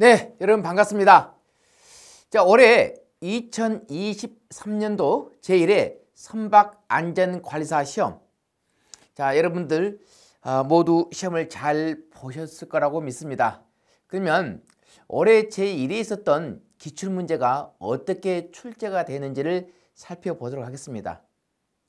네, 여러분 반갑습니다. 자, 올해 2023년도 제1회 선박 안전관리사 시험. 자, 여러분들 어, 모두 시험을 잘 보셨을 거라고 믿습니다. 그러면 올해 제1회 있었던 기출문제가 어떻게 출제가 되는지를 살펴보도록 하겠습니다.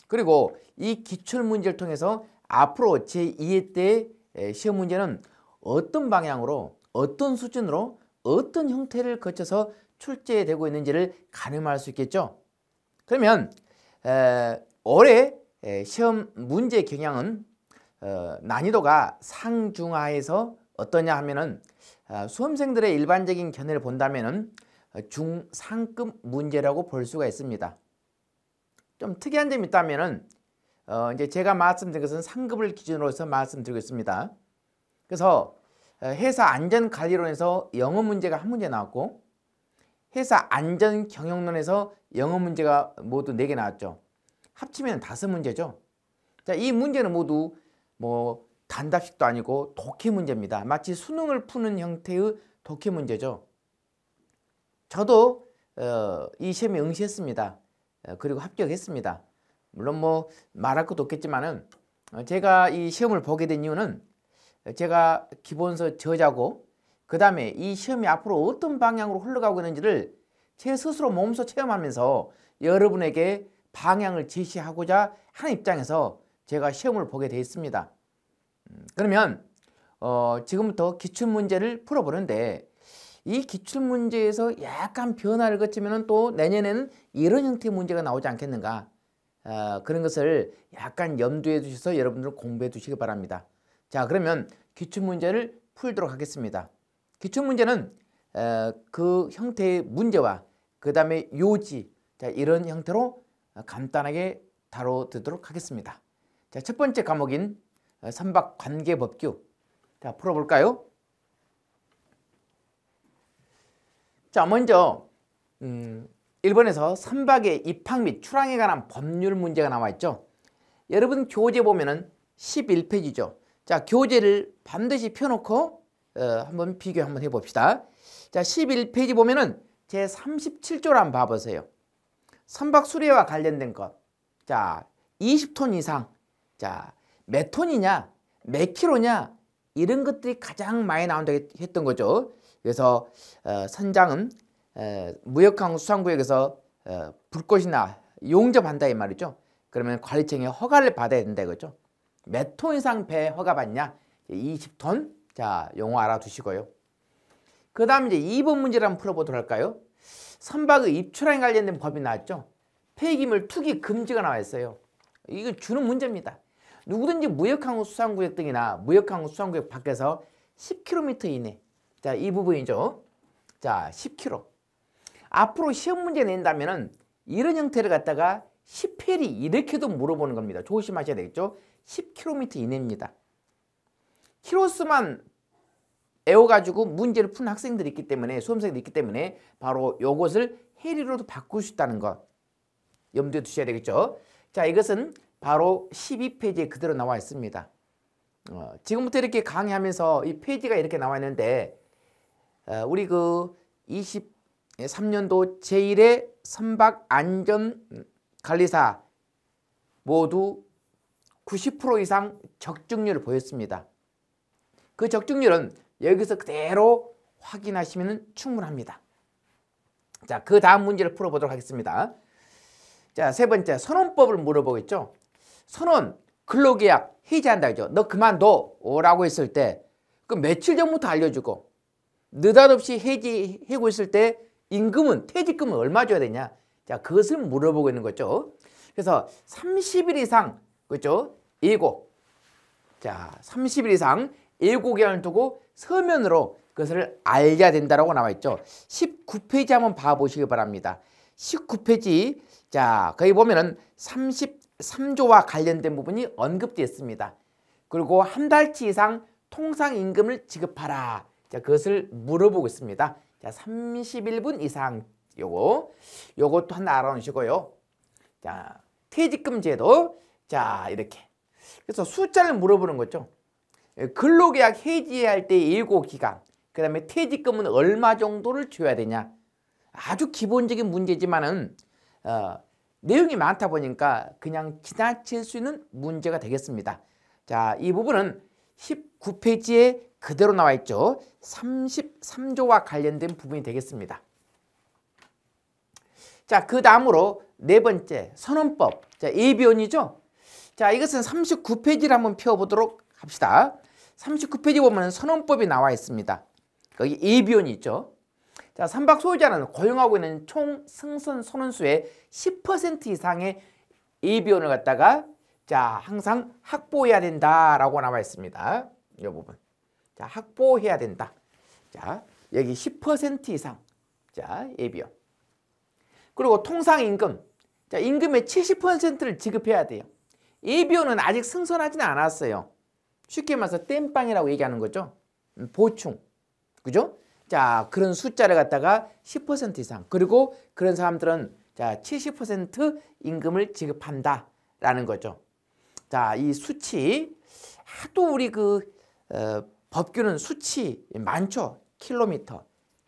그리고 이 기출문제를 통해서 앞으로 제2회 때 시험 문제는 어떤 방향으로 어떤 수준으로 어떤 형태를 거쳐서 출제되고 있는지를 가늠할 수 있겠죠. 그러면 에, 올해 에, 시험 문제 경향은 어, 난이도가 상중하에서 어떠냐 하면은 어, 수험생들의 일반적인 견해를 본다면은 중상급 문제라고 볼 수가 있습니다. 좀 특이한 점이 있다면은 어, 이제 제가 말씀드린 것은 상급을 기준으로 해서 말씀드리고 있습니다. 그래서 회사 안전관리론에서 영어 문제가 한 문제 나왔고 회사 안전경영론에서 영어 문제가 모두 네 개 나왔죠. 합치면 다섯 문제죠. 자, 이 문제는 모두 뭐 단답식도 아니고 독해 문제입니다. 마치 수능을 푸는 형태의 독해 문제죠. 저도 어, 이 시험에 응시했습니다. 어, 그리고 합격했습니다. 물론 뭐 말할 것도 없겠지만은 어, 제가 이 시험을 보게 된 이유는 제가 기본서 저자고 그 다음에 이 시험이 앞으로 어떤 방향으로 흘러가고 있는지를 제 스스로 몸소 체험하면서 여러분에게 방향을 제시하고자 하는 입장에서 제가 시험을 보게 되어 있습니다. 음, 그러면 어, 지금부터 기출문제를 풀어보는데 이 기출문제에서 약간 변화를 거치면 또 내년에는 이런 형태의 문제가 나오지 않겠는가 어, 그런 것을 약간 염두에 두셔서 여러분들 공부해 두시기 바랍니다. 자 그러면 기출문제를 풀도록 하겠습니다. 기출문제는 그 형태의 문제와 그 다음에 요지 자, 이런 형태로 간단하게 다뤄두도록 하겠습니다. 자, 첫 번째 과목인 선박관계법규 자 풀어볼까요? 자 먼저 음, 일본에서 선박의 입항 및 출항에 관한 법률 문제가 나와 있죠. 여러분 교재 보면은 11페이지죠. 자, 교재를 반드시 펴놓고 어, 한번 비교 한번 해봅시다. 자, 11페이지 보면은 제 37조를 한번 봐보세요. 선박 수리와 관련된 것. 자, 20톤 이상. 자, 몇 톤이냐? 몇 킬로냐? 이런 것들이 가장 많이 나온다고 했던 거죠. 그래서 어, 선장은 어, 무역항 수상구역에서 어, 불꽃이나 용접한다 이 말이죠. 그러면 관리청의 허가를 받아야 된다 이거죠. 몇 톤 이상 배 허가 받냐? 20톤. 자, 용어 알아두시고요. 그 다음 이제 2번 문제를 한번 풀어보도록 할까요? 선박의 입출항에 관련된 법이 나왔죠. 폐기물 투기 금지가 나와 있어요. 이거 주는 문제입니다. 누구든지 무역항 수상구역 등이나 무역항 수상구역 밖에서 10km 이내. 자, 이 부분이죠. 자, 10km. 앞으로 시험 문제 낸다면 은 이런 형태를 갖다가 10회리 이렇게도 물어보는 겁니다. 조심하셔야 되겠죠. 10km 이내입니다. 키로수만 애워가지고 문제를 푼 학생들이 있기 때문에 수험생들이 있기 때문에 바로 이것을 해리로도 바꿀 수 있다는 것 염두에 두셔야 되겠죠. 자 이것은 바로 12페이지에 그대로 나와 있습니다. 어, 지금부터 이렇게 강의하면서 이 페이지가 이렇게 나와 있는데 어, 우리 그 23년도 제1회 선박 안전 관리사 모두 90% 이상 적중률을 보였습니다. 그 적중률은 여기서 그대로 확인하시면 충분합니다. 자, 그 다음 문제를 풀어보도록 하겠습니다. 자, 세 번째, 선언법을 물어보겠죠. 선언, 근로계약 해지한다 그죠. 너 그만둬 라고 했을 때 그 며칠 전부터 알려주고 느닷없이 해지하고 있을 때 임금은 퇴직금은 얼마 줘야 되냐. 자, 그것을 물어보고 있는 거죠. 그래서 30일 이상 그죠? 예고. 자, 30일 이상 예고기간을 두고 서면으로 그것을 알려야 된다고 나와 있죠. 19페이지 한번 봐 보시기 바랍니다. 19페이지 자 거기 보면은 33조와 관련된 부분이 언급되어 있습니다. 그리고 한 달치 이상 통상 임금을 지급하라. 자 그것을 물어보고 있습니다. 자 31분 이상 요거 요것도 하나 알아놓으시고요. 자 퇴직금 제도 자 이렇게 그래서 숫자를 물어보는 거죠. 예, 근로계약 해지할 때 예고 기간 그 다음에 퇴직금은 얼마 정도를 줘야 되냐. 아주 기본적인 문제지만은 어, 내용이 많다 보니까 그냥 지나칠 수 있는 문제가 되겠습니다. 자, 이 부분은 19페이지에 그대로 나와 있죠. 33조와 관련된 부분이 되겠습니다. 자, 그 다음으로 네 번째 선언법. 자, 예비원이죠. 자, 이것은 39페이지를 한번 펴보도록 합시다. 39페이지 보면 선언법이 나와 있습니다. 거기 예비원이 있죠. 자, 선박 소유자는 고용하고 있는 총 승선 선원수의 10% 이상의 예비원을 갖다가 자, 항상 확보해야 된다라고 나와 있습니다. 이 부분. 자, 확보해야 된다. 자, 여기 10% 이상. 자, 예비원. 그리고 통상 임금. 자, 임금의 70%를 지급해야 돼요. 예비원은 아직 승선하지는 않았어요. 쉽게 말해서 땜빵이라고 얘기하는 거죠. 음, 보충. 그죠? 자, 그런 숫자를 갖다가 10% 이상. 그리고 그런 사람들은 자, 70% 임금을 지급한다라는 거죠. 자, 이 수치 하도 우리 그 어, 법규는 수치 많죠. 킬로미터,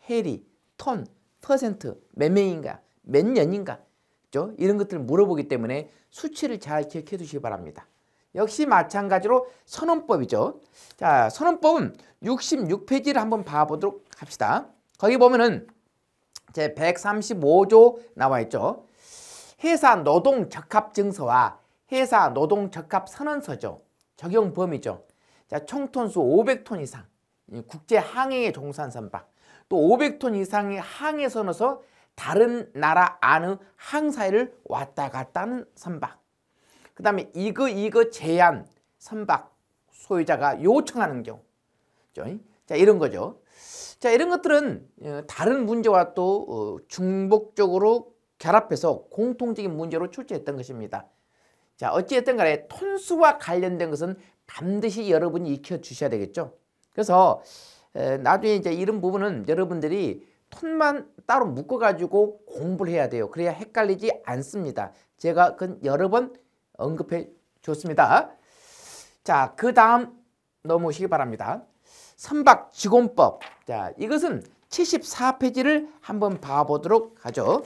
해리, 톤, 퍼센트, 몇 명인가, 몇 년인가, 그죠? 이런 것들을 물어보기 때문에 수치를 잘 기억해 두시기 바랍니다. 역시 마찬가지로 선언법이죠. 자, 선언법은 66페이지를 한번 봐보도록 합시다. 거기 보면은 제 135조 나와 있죠. 회사 노동 적합 증서와 회사 노동 적합 선언서죠. 적용 범위죠. 자, 총톤수 500톤 이상 국제 항해에 종사한 선박 또 500톤 이상의 항해 선어서 다른 나라 안의 항사를 왔다 갔다 하는 선박 그 다음에 이거 이거 제한 선박 소유자가 요청하는 경우 자 이런 거죠. 자 이런 것들은 어, 다른 문제와 또 어, 중복적으로 결합해서 공통적인 문제로 출제했던 것입니다. 자 어찌됐든 간에 톤수와 관련된 것은 반드시 여러분이 익혀주셔야 되겠죠. 그래서 나중에 이제 이런 부분은 여러분들이 톤만 따로 묶어가지고 공부를 해야 돼요. 그래야 헷갈리지 않습니다. 제가 그 여러 번 언급해 줬습니다. 자, 그 다음 넘어오시기 바랍니다. 선박 직원법. 자, 이것은 74페이지를 한번 봐보도록 하죠.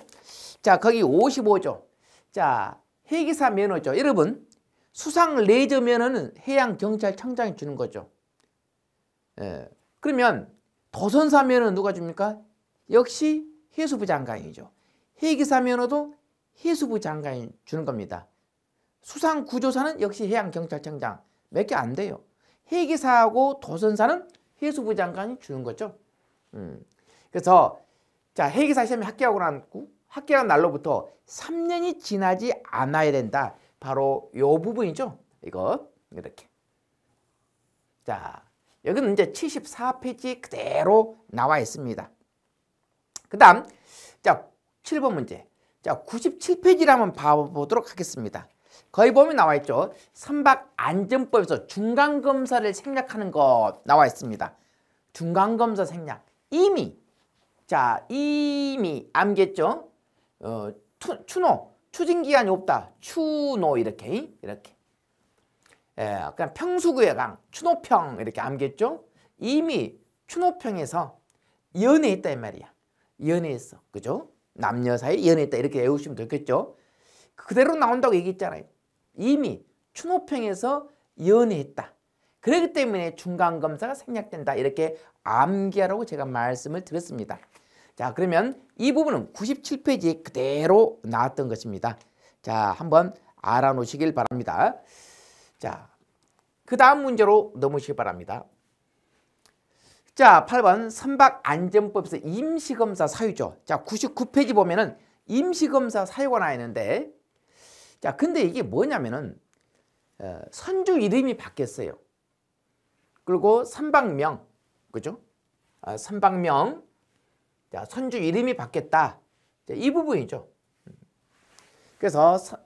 자, 거기 55조. 자, 해기사 면허죠. 여러분, 수상 레저 면허는 해양경찰청장이 주는 거죠. 예. 그러면 도선사 면허는 누가 줍니까? 역시 해수부 장관이죠. 해기사 면허도 해수부 장관이 주는 겁니다. 수상구조사는 역시 해양경찰청장 몇 개 안 돼요. 해기사하고 도선사는 해수부 장관이 주는 거죠. 음. 그래서 자 해기사 시험에 합격하고 난 합격한 날로부터 3년이 지나지 않아야 된다. 바로 요 부분이죠. 이거 이렇게. 자 여기는 이제 74페이지 그대로 나와 있습니다. 그 다음 자 7번 문제. 자 97페이지를 한번 봐보도록 하겠습니다. 거기 보면 나와 있죠. 선박 안전법에서 중간 검사를 생략하는 것 나와 있습니다. 중간 검사 생략. 이미 자 이미 암겠죠. 어, 투, 추노 추진 기간이 없다. 추노 이렇게 이렇게. 예, 그냥 평수구의 강 추노평 이렇게 암겠죠. 이미 추노평에서 연애했다 이 말이야. 연애했어. 그죠? 남녀 사이 연애했다 이렇게 외우시면 되겠죠. 그대로 나온다고 얘기했잖아요. 이미 추노평에서 연애했다. 그렇기 때문에 중간검사가 생략된다. 이렇게 암기하라고 제가 말씀을 드렸습니다. 자 그러면 이 부분은 97페이지에 그대로 나왔던 것입니다. 자 한번 알아놓으시길 바랍니다. 자그 다음 문제로 넘으시기 바랍니다. 자 8번 선박 안전법에서 임시검사 사유죠. 자 99페이지 보면은 임시검사 사유가 나와 있는데 자, 근데 이게 뭐냐면은 어, 선주 이름이 바뀌었어요. 그리고 선박명, 그죠? 아, 선박명, 자, 선주 이름이 바뀌었다. 자, 이 부분이죠. 그래서 서,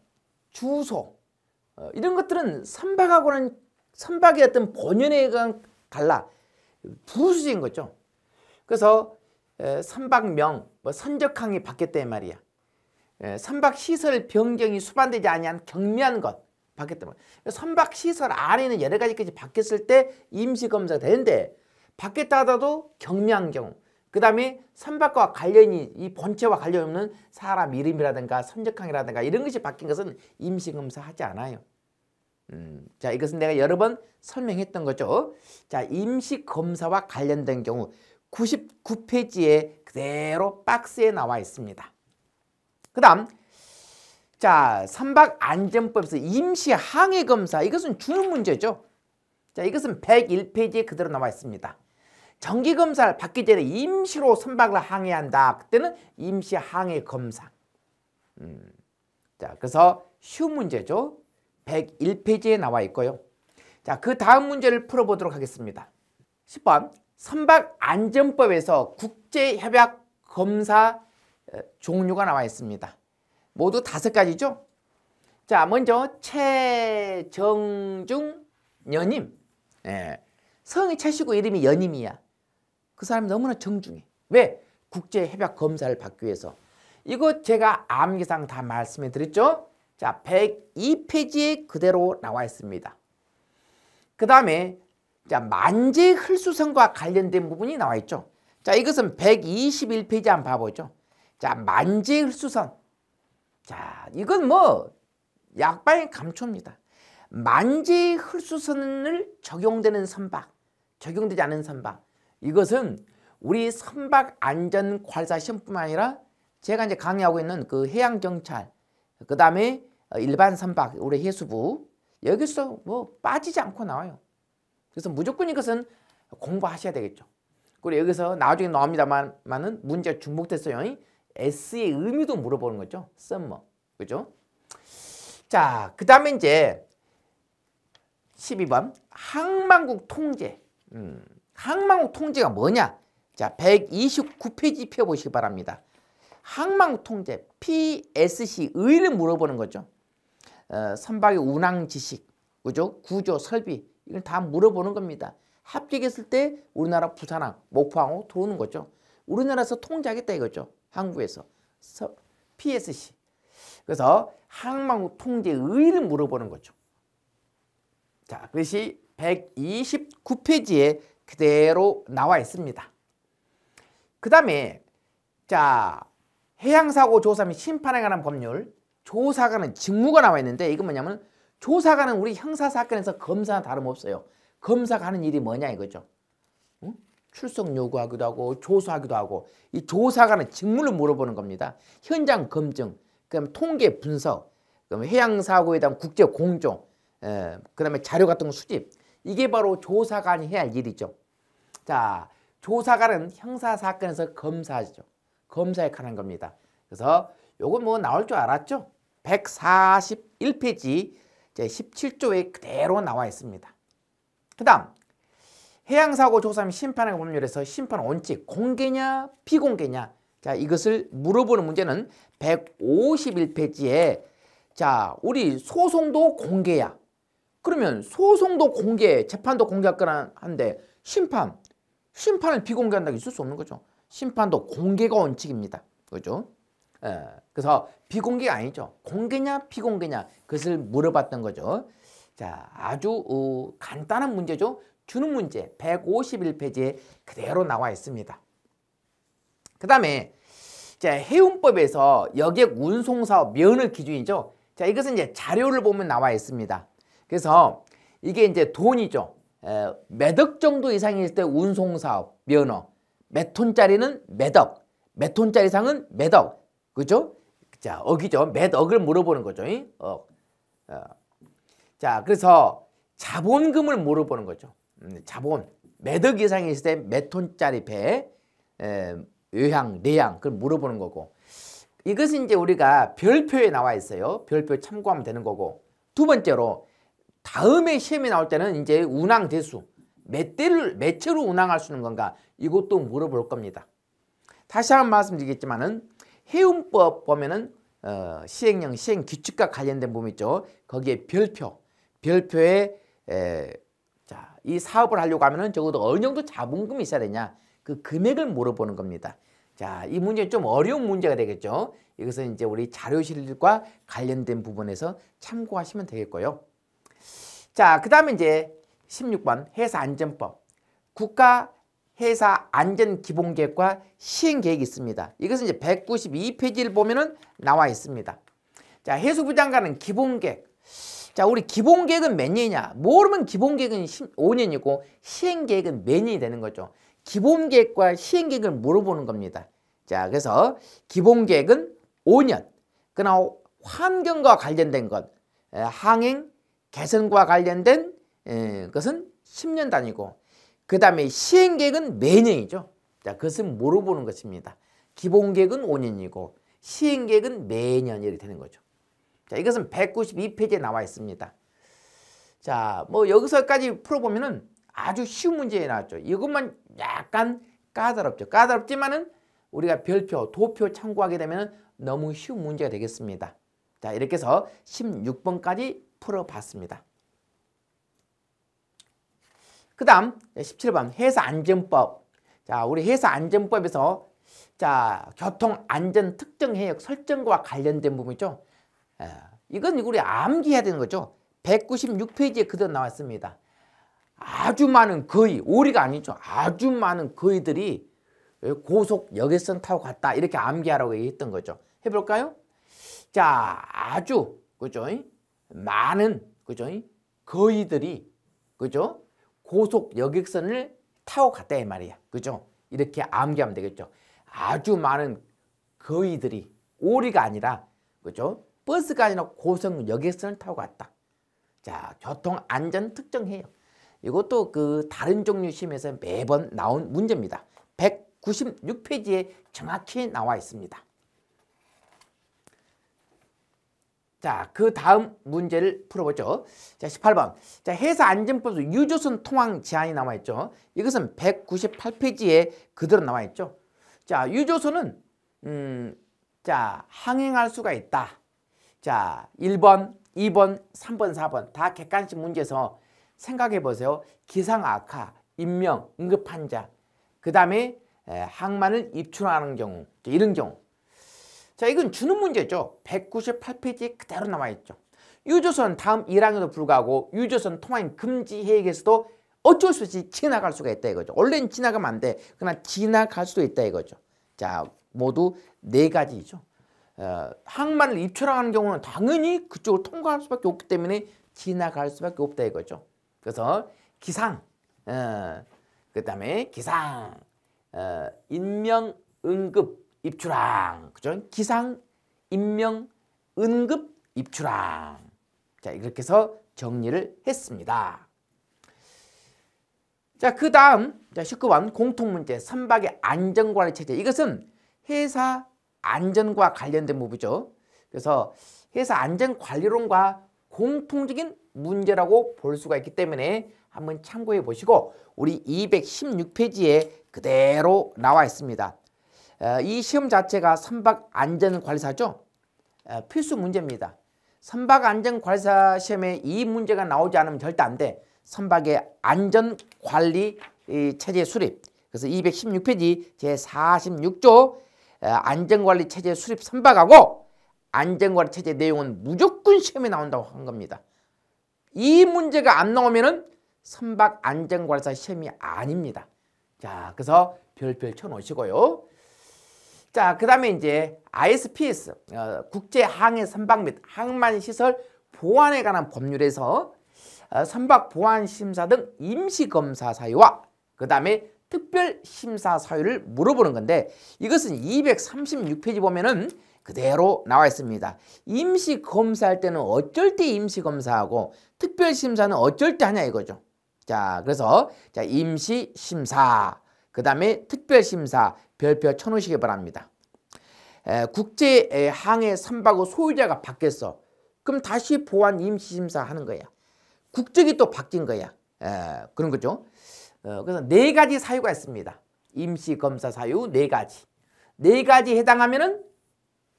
주소 어, 이런 것들은 선박하고는 선박의 어떤 본연에 달라 부수적인 거죠. 그래서 에, 선박명, 뭐 선적항이 바뀌었다 말이야. 예, 선박 시설 변경이 수반되지 아니한 경미한 것 바뀌었단 말이에요. 선박 시설 안에는 여러 가지 까지 바뀌었을 때 임시 검사가 되는데 받겠다 하더라도 경미한 경우 그 다음에 선박과 관련이 이 본체와 관련 없는 사람 이름이라든가 선적항이라든가 이런 것이 바뀐 것은 임시검사 하지 않아요. 음, 자 이것은 내가 여러 번 설명했던 거죠. 자 임시검사와 관련된 경우 99페이지에 그대로 박스에 나와 있습니다. 그 다음 자 선박안전법에서 임시항해검사 이것은 주는 문제죠. 자 이것은 101페이지에 그대로 나와 있습니다. 정기검사를 받기 전에 임시로 선박을 항해한다. 그때는 임시 항해 검사. 음. 자, 그래서 쉬운 문제죠. 101페이지에 나와 있고요. 자, 그 다음 문제를 풀어보도록 하겠습니다. 10번 선박 안전법에서 국제협약 검사 종류가 나와 있습니다. 모두 다섯 가지죠. 자, 먼저 최정중 연임. 예. 성이 최시고 이름이 연임이야. 그 사람이 너무나 정중해. 왜? 국제협약 검사를 받기 위해서. 이거 제가 암기상 다 말씀해 드렸죠? 자, 102페이지에 그대로 나와 있습니다. 그 다음에 자 만재 흘수선과 관련된 부분이 나와 있죠. 자, 이것은 121페이지 한번 봐보죠. 자, 만재 흘수선. 자, 이건 뭐 약방의 감초입니다. 만재 흘수선을 적용되는 선박, 적용되지 않은 선박. 이것은 우리 선박 안전 관사 시험뿐만 아니라 제가 이제 강의하고 있는 그 해양 경찰 그 다음에 일반 선박 우리 해수부 여기서 뭐 빠지지 않고 나와요. 그래서 무조건 이것은 공부하셔야 되겠죠. 그리고 여기서 나중에 나옵니다만은 문제 중복됐어요. S의 의미도 물어보는 거죠. 썸머. 그죠? 자, 그 다음에 이제 12번 항만국 통제. 음. 항망 통제가 뭐냐? 자, 129페이지 펴보시기 바랍니다. 항망 통제, PSC, 의를 물어보는 거죠. 어, 선박의 운항 지식, 그죠? 구조, 설비, 이걸 다 물어보는 겁니다. 합격했을 때 우리나라 부산항, 목포항으로 들어오는 거죠. 우리나라에서 통제하겠다 이거죠. 항구에서. PSC. 그래서 항망 통제 의를 물어보는 거죠. 자, 그것이 129페이지에 그대로 나와 있습니다. 그 다음에 자 해양사고 조사 및 심판에 관한 법률 조사관은 직무가 나와 있는데 이건 뭐냐면 조사관은 우리 형사사건에서 검사와 다름없어요. 검사가 하는 일이 뭐냐 이거죠. 응? 출석 요구하기도 하고 조사하기도 하고 이 조사관은 직무를 물어보는 겁니다. 현장 검증, 그다음 통계 분석, 그다음 해양 사고에 대한 국제 공조, 그다음에 자료 같은 거 수집 이게 바로 조사관이 해야 할 일이죠. 자, 조사관은 형사 사건에서 검사죠. 검사에 관한 겁니다. 그래서 요거 뭐 나올 줄 알았죠? 141페이지 제 17조에 그대로 나와 있습니다. 그 다음 해양사고 조사 및 심판의 법률에서 심판 원칙 공개냐 비공개냐 자 이것을 물어보는 문제는 151페이지에 자 우리 소송도 공개야 그러면 소송도 공개, 재판도 공개할 거라 한데 심판, 심판을 비공개한다고 있을 수 없는 거죠. 심판도 공개가 원칙입니다. 그죠? 예, 그래서 비공개가 아니죠. 공개냐 비공개냐 그것을 물어봤던 거죠. 자, 아주 어, 간단한 문제죠. 주는 문제 151페이지에 그대로 나와 있습니다. 그 다음에 해운법에서 여객 운송사업 면허 기준이죠. 자, 이것은 이제 자료를 보면 나와 있습니다. 그래서 이게 이제 돈이죠. 에, 몇억 정도 이상일 때 운송사업 면허 몇 톤짜리는 몇 억 몇 톤짜리 이상은 몇 억 그죠? 자 억이죠. 몇 억을 물어보는 거죠. 억. 어. 자 그래서 자본금을 물어보는 거죠. 음, 자본 몇억 이상이 있을 때 몇 톤짜리 배 에, 요향 내양 그걸 물어보는 거고 이것은 이제 우리가 별표에 나와 있어요. 별표 참고하면 되는 거고 두 번째로 다음에 시험에 나올 때는 이제 운항 대수 몇 대를 몇 채로 운항할 수 있는 건가 이것도 물어볼 겁니다. 다시 한 번 말씀드리겠지만은 해운법 보면은 어, 시행령 시행 규칙과 관련된 부분 있죠. 거기에 별표 별표에 에, 자, 이 사업을 하려고 하면은 적어도 어느 정도 자본금이 있어야 되냐 그 금액을 물어보는 겁니다. 자, 이 문제는 좀 어려운 문제가 되겠죠. 이것은 이제 우리 자료실과 관련된 부분에서 참고하시면 되겠고요. 자, 그 다음에 이제 16번 해사안전법. 국가 회사 안전 기본 계획과 시행 계획이 있습니다. 이것은 이제 192페이지를 보면은 나와 있습니다. 자, 해수부 장관은 기본 계획. 자, 우리 기본 계획은 몇 년이냐? 모르면 기본 계획은 5년이고 시행 계획은 몇 년이 되는 거죠. 기본 계획과 시행 계획을 물어보는 겁니다. 자, 그래서 기본 계획은 5년. 그러나 환경과 관련된 것, 항행 개선과 관련된 것은 10년 단위고 그 다음에 시행계획은 매년이죠. 자, 그것은 물어보는 것입니다. 기본계획은 5년이고 시행계획은 매년 이렇게 되는 거죠. 자, 이것은 192페이지에 나와 있습니다. 자, 뭐 여기서까지 풀어보면은 아주 쉬운 문제 나왔죠. 이것만 약간 까다롭죠. 까다롭지만은 우리가 별표, 도표 참고하게 되면 너무 쉬운 문제가 되겠습니다. 자, 이렇게 해서 16번까지 풀어봤습니다. 그 다음 17번 회사안전법. 자, 우리 회사안전법에서 자, 교통안전 특정 해역 설정과 관련된 부분이죠. 에, 이건 우리 암기해야 되는 거죠. 196페이지에 그대로 나왔습니다. 아주 많은 거의, 오리가 아니죠. 아주 많은 거의들이 고속 여객선 타고 갔다. 이렇게 암기하라고 얘기했던 거죠. 해볼까요? 자, 아주, 그죠? 많은, 그죠? 거의들이, 그죠? 고속 여객선을 타고 갔다 이 말이야. 그죠? 이렇게 암기하면 되겠죠. 아주 많은 거의들이 오리가 아니라 그죠? 버스가 아니라 고속 여객선을 타고 갔다. 자, 교통 안전 특정해요. 이것도 그 다른 종류 시험에서 매번 나온 문제입니다. 196페이지에 정확히 나와 있습니다. 자, 그 다음 문제를 풀어보죠. 자, 18번. 자, 회사 안전법 유조선 통항 제한이 나와 있죠. 이것은 198페이지에 그대로 나와 있죠. 자, 유조선은 음, 자, 항행할 수가 있다. 자, 1번, 2번, 3번, 4번 다 객관식 문제에서 생각해 보세요. 기상 악화, 인명, 응급 환자, 그 다음에 항만을 입출하는 경우, 이런 경우 자, 이건 주는 문제죠. 198페이지에 그대로 나와 있죠. 유조선 다음 1학년도 불구하고 유조선 통행 금지 해역에서도 어쩔 수 없이 지나갈 수가 있다 이거죠. 원래는 지나가면 안 돼. 그러나 지나갈 수도 있다 이거죠. 자, 모두 네 가지죠. 어, 항만을 입출하는 경우는 당연히 그쪽을 통과할 수밖에 없기 때문에 지나갈 수밖에 없다 이거죠. 그래서 기상, 어, 그 다음에 기상, 어, 인명, 응급, 입출항. 그죠? 기상, 임명, 응급, 입출항. 자, 이렇게 해서 정리를 했습니다. 자, 그 다음, 자, 19번 공통문제, 선박의 안전관리 체제. 이것은 회사 안전과 관련된 부분이죠. 그래서 회사 안전관리론과 공통적인 문제라고 볼 수가 있기 때문에 한번 참고해 보시고 우리 216페이지에 그대로 나와 있습니다. 어, 이 시험 자체가 선박 안전관리사죠. 어, 필수 문제입니다. 선박 안전관리사 시험에 이 문제가 나오지 않으면 절대 안 돼. 선박의 안전관리 체제 수립. 그래서 216페이지 제46조 어, 안전관리 체제 수립 선박하고 안전관리 체제 내용은 무조건 시험에 나온다고 한 겁니다. 이 문제가 안 나오면은 선박 안전관리사 시험이 아닙니다. 자, 그래서 별별 쳐놓으시고요. 자, 그 다음에 이제 ISPS, 어, 국제항해 선박 및 항만시설 보안에 관한 법률에서 어, 선박 보안 심사 등 임시 검사 사유와 그 다음에 특별 심사 사유를 물어보는 건데 이것은 236페이지 보면은 그대로 나와 있습니다. 임시 검사할 때는 어쩔 때 임시 검사하고 특별 심사는 어쩔 때 하냐 이거죠. 자, 그래서 자, 임시 심사, 그다음에 특별 심사, 별표 쳐놓으시기 바랍니다. 에, 국제 항해 선박의 소유자가 바뀌었어. 그럼 다시 보안 임시심사 하는 거야. 국적이 또 바뀐 거야. 에, 그런 거죠. 어, 그래서 네 가지 사유가 있습니다. 임시검사 사유 네 가지. 네 가지 해당하면은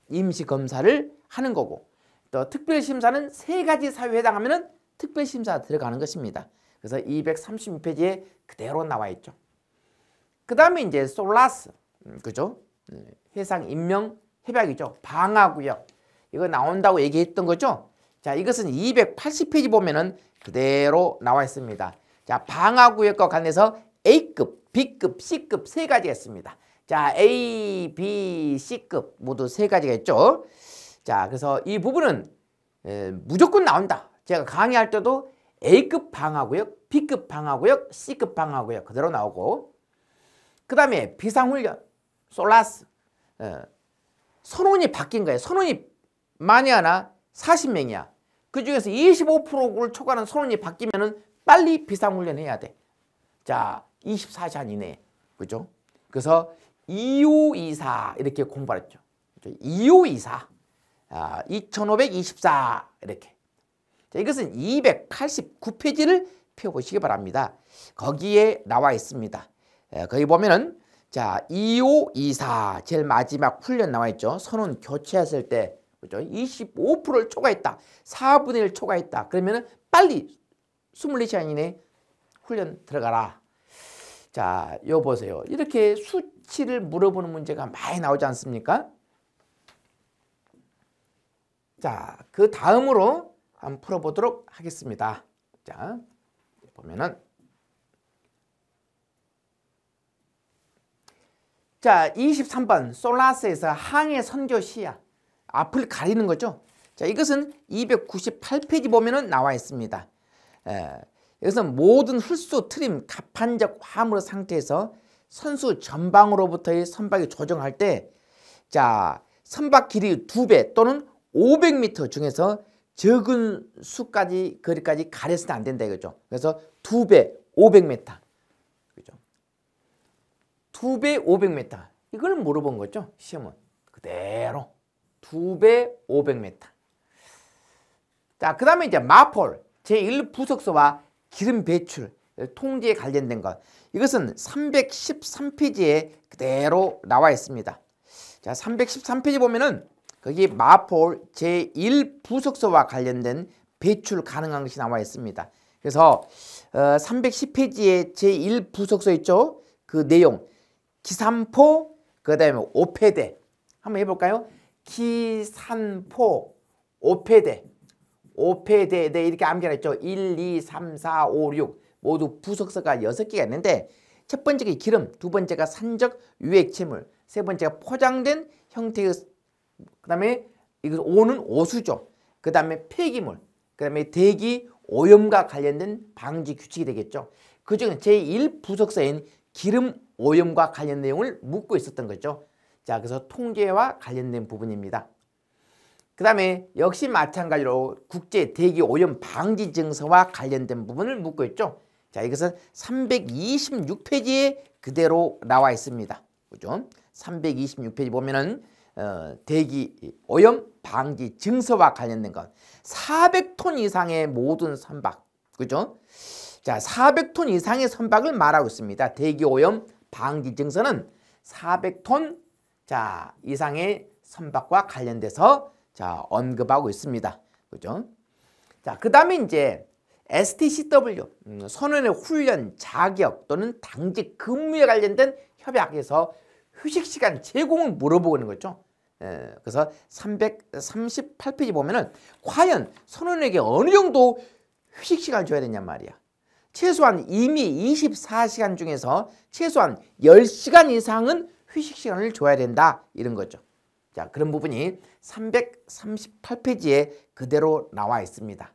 임시검사를 하는 거고 또 특별심사는 세 가지 사유 해당하면은 특별심사 들어가는 것입니다. 그래서 236페이지에 그대로 나와 있죠. 그 다음에 이제 솔라스 음, 그죠? 네. 해상 인명 협약이죠. 방화구역. 이거 나온다고 얘기했던 거죠. 자, 이것은 280페이지 보면은 그대로 나와 있습니다. 자, 방화구역과 관해서 A급, B급, C급 세 가지가 있습니다. 자, A, B, C급 모두 세 가지가 있죠. 자, 그래서 이 부분은 에, 무조건 나온다. 제가 강의할 때도 A급 방하고요, B급 방하고요, C급 방하고요. 그대로 나오고 그 다음에 비상훈련, 솔라스 에, 선원이 바뀐 거예요. 선원이 하나 40명이야. 그 중에서 25%를 초과하는 선원이 바뀌면 은 빨리 비상훈련 해야 돼. 자, 24시간 이내. 그죠? 그래서 2524 이렇게 공부했죠. 2524. 아, 2524 이렇게. 자, 이것은 289페이지를 펴보시기 바랍니다. 거기에 나와 있습니다. 에, 거기 보면은 자, 2524 제일 마지막 훈련 나와 있죠. 선원 교체했을 때 그죠? 25%를 초과했다. 4분의 1 초과했다. 그러면은 빨리 24시간 이내 훈련 들어가라. 자, 요 보세요. 이렇게 수치를 물어보는 문제가 많이 나오지 않습니까? 자, 그 다음으로 한번 풀어보도록 하겠습니다. 자, 보면은 자, 23번 솔라스에서 항해 선교 시야. 앞을 가리는 거죠. 자, 이것은 298페이지 보면은 나와 있습니다. 에, 여기서 모든 hul수, 트림, 갑판적 화물 상태에서 선수 전방으로부터의 선박이 조정할 때, 자, 선박 길이 두 배 또는 500m 중에서 적은 수까지 거리까지 가려서는 안 된다 이거죠. 그래서 두 배, 500m. 두 배, 500m. 이걸 물어본 거죠. 시험은 그대로. 두 배 500m. 자, 그 다음에 이제 마폴 제1부속서와 기름 배출 통제에 관련된 것. 이것은 313페이지에 그대로 나와 있습니다. 자, 313페이지 보면은 거기 마폴 제1부속서와 관련된 배출 가능한 것이 나와 있습니다. 그래서 어, 310페이지에 제1부속서 있죠? 그 내용 기산포 그 다음에 오페대 한번 해볼까요? 기산포 오페대 오페대 네, 이렇게 암기했죠. 1, 2, 3, 4, 5, 6 모두 부속서가 6개가 있는데 첫 번째가 기름, 두 번째가 산적 유액체물, 세 번째가 포장된 형태의 그 다음에 이거 오는 오수죠. 그 다음에 폐기물, 그 다음에 대기 오염과 관련된 방지 규칙이 되겠죠. 그 중에 제1부속서인 기름 오염과 관련 내용을 묻고 있었던 거죠. 자, 그래서 통제와 관련된 부분입니다. 그 다음에 역시 마찬가지로 국제 대기 오염 방지 증서와 관련된 부분을 묻고 있죠. 자, 이것은 326페이지에 그대로 나와 있습니다. 그죠? 326페이지 보면은 어, 대기 오염 방지 증서와 관련된 것. 400톤 이상의 모든 선박. 그죠? 자, 400톤 이상의 선박을 말하고 있습니다. 대기 오염 방지 증서는 400톤 자, 이상의 선박과 관련돼서 자, 언급하고 있습니다. 그죠? 자, 그 다음에 이제 STCW 음, 선언의 훈련, 자격 또는 당직 근무에 관련된 협약에서 휴식 시간 제공을 물어보고 있는 거죠. 에, 그래서 338페이지 보면은 과연 선원에게 어느 정도 휴식 시간을 줘야 되냔 말이야. 최소한 이미 24시간 중에서 최소한 10시간 이상은 휴식 시간을 줘야 된다 이런 거죠. 자 그런 부분이 338페이지에 그대로 나와 있습니다.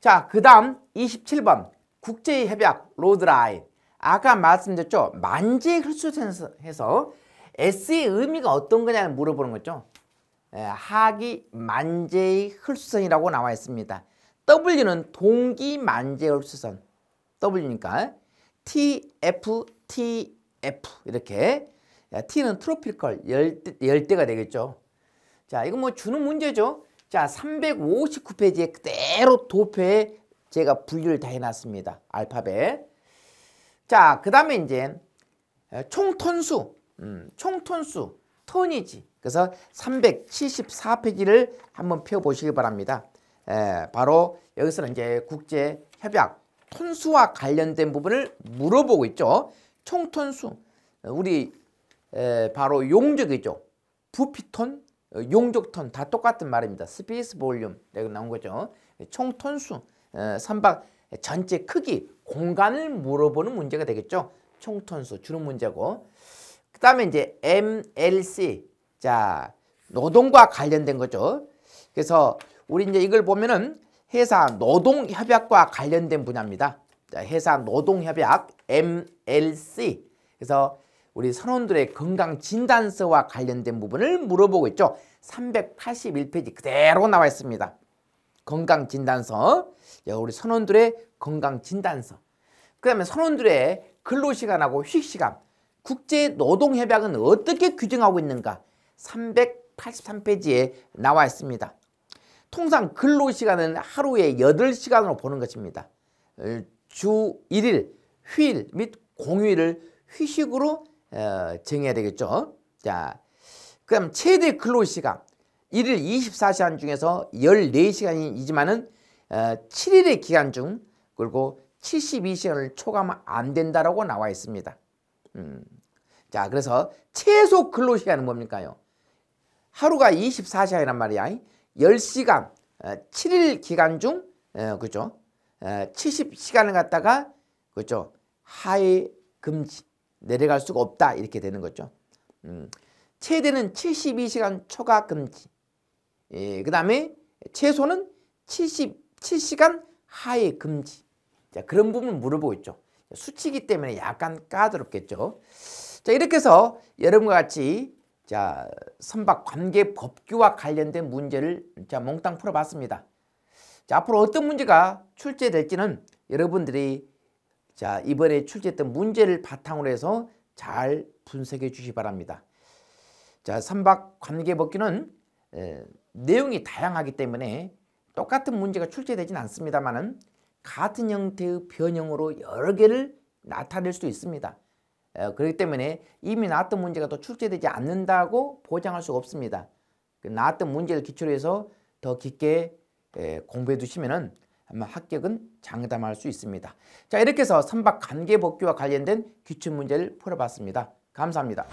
자그 다음 27번 국제협약 로드라인 아까 말씀드렸죠. 만재 흡수해서 S의 의미가 어떤 거냐를 물어보는 거죠. 예, 하기 만재의 흡수선이라고 나와 있습니다. W는 동기 만재 흡수선 W니까 TF, TF 이렇게 T는 트로피컬 열대, 열대가 되겠죠. 자, 이거 뭐 주는 문제죠. 자, 359페이지에 그대로 도표에 제가 분류를 다 해놨습니다. 알파벳. 자, 그 다음에 이제 총톤수, 음, 총톤수, 톤이지. 그래서 374페이지를 한번 펴보시기 바랍니다. 에, 바로 여기서는 이제 국제협약, 톤수와 관련된 부분을 물어보고 있죠. 총톤수. 우리 에, 바로 용적이죠. 부피톤, 용적톤 다 똑같은 말입니다. space volume 내가 나온 거죠. 총 톤수, 에, 선박 전체 크기, 공간을 물어보는 문제가 되겠죠. 총톤수 주는 문제고 그 다음에 이제 MLC 자 노동과 관련된 거죠. 그래서 우리 이제 이걸 보면은 회사 노동협약과 관련된 분야입니다. 자, 회사 노동협약 MLC 그래서 우리 선원들의 건강진단서와 관련된 부분을 물어보고 있죠. 381페이지 그대로 나와 있습니다. 건강진단서 우리 선원들의 건강진단서 그 다음에 선원들의 근로시간하고 휴식시간 국제노동협약은 어떻게 규정하고 있는가 383페이지에 나와 있습니다. 통상 근로시간은 하루에 8시간으로 보는 것입니다. 어, 주 1일 휴일 및 공휴일을 휴식으로 어, 정해야 되겠죠. 자, 그럼 최대 근로시간 1일 24시간 중에서 14시간이지만은 어, 7일의 기간 중 그리고 72시간을 초과하면 안 된다라고 나와 있습니다. 음. 자, 그래서 최소 근로시간은 뭡니까요? 하루가 24시간이란 말이야. 10시간, 7일 어, 기간 중, 어, 그죠? 70시간을 어, 갖다가, 그죠? 하에 금지, 내려갈 수가 없다. 이렇게 되는 거죠. 음. 최대는 72시간 초과 금지. 예, 그 다음에 최소는 77시간 하에 금지. 자, 그런 부분 물어보고 있죠. 수치기 때문에 약간 까다롭겠죠. 자, 이렇게 해서 여러분과 같이 자, 선박 관계 법규와 관련된 문제를 자, 몽땅 풀어봤습니다. 자, 앞으로 어떤 문제가 출제될지는 여러분들이 자, 이번에 출제했던 문제를 바탕으로 해서 잘 분석해 주시 기 바랍니다. 자, 선박 관계 법규는 에, 내용이 다양하기 때문에 똑같은 문제가 출제되진 않습니다만은 같은 형태의 변형으로 여러 개를 나타낼 수도 있습니다. 그렇기 때문에 이미 나왔던 문제가 또 출제되지 않는다고 보장할 수가 없습니다. 그 나왔던 문제를 기초로 해서 더 깊게 공부해 두시면 아마 합격은 장담할 수 있습니다. 자 이렇게 해서 선박 관계복귀와 관련된 기출문제를 풀어봤습니다. 감사합니다.